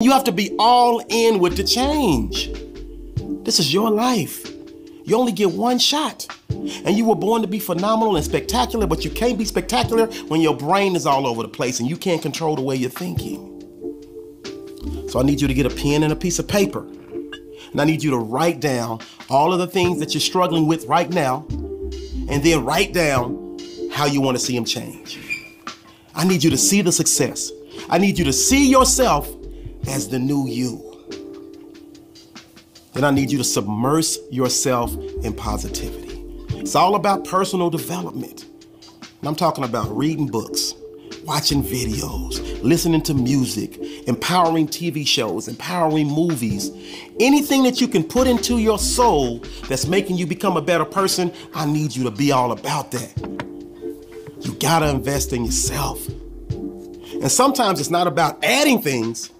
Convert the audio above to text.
You have to be all in with the change. This is your life. You only get one shot. And you were born to be phenomenal and spectacular, but you can't be spectacular when your brain is all over the place and you can't control the way you're thinking. So I need you to get a pen and a piece of paper. And I need you to write down all of the things that you're struggling with right now, and then write down how you want to see them change. I need you to see the success. I need you to see yourself as the new you. Then I need you to submerge yourself in positivity. It's all about personal development. And I'm talking about reading books, watching videos, listening to music, empowering TV shows, empowering movies. Anything that you can put into your soul that's making you become a better person, I need you to be all about that. You gotta invest in yourself. And sometimes it's not about adding things,